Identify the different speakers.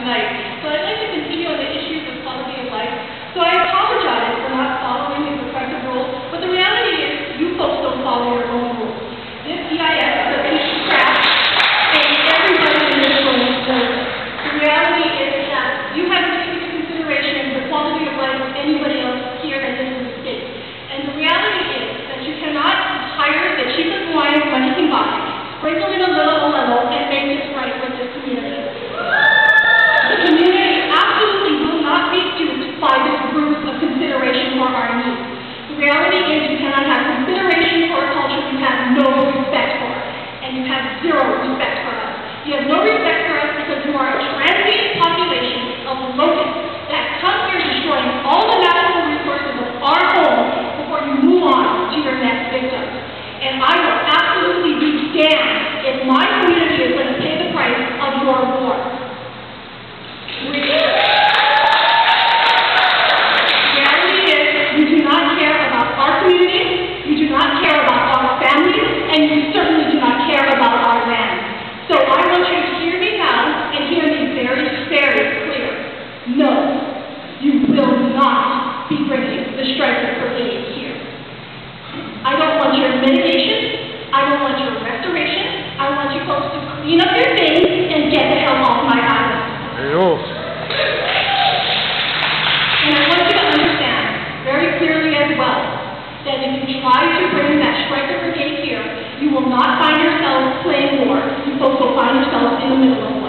Speaker 1: tonight. So I'd like to continue on the issues of quality of life. So I apologize for not following these effective rules, but the reality is you folks don't follow your own rules. This EIS piece of crap, and everybody in this room deserves it. The reality is that you haven't taken into consideration the quality of life of anybody else here in this state. And the reality is that you cannot hire the cheapest wine money can buy, sprinkle in a little a little, and make this right with this community. and you have zero respect for us. You have no respect that if you try to bring that Stryker brigade here, you will not find yourselves playing war. You folks will find yourselves in the middle of